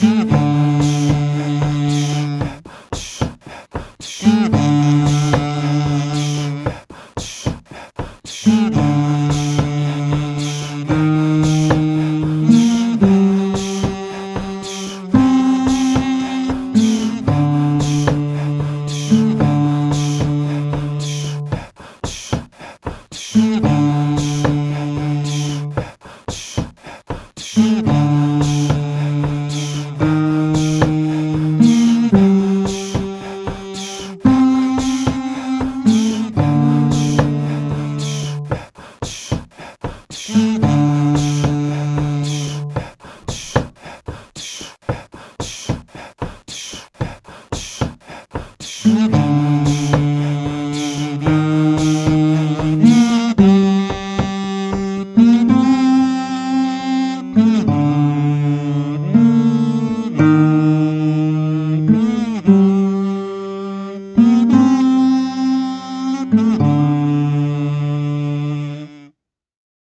Oh. Alabama.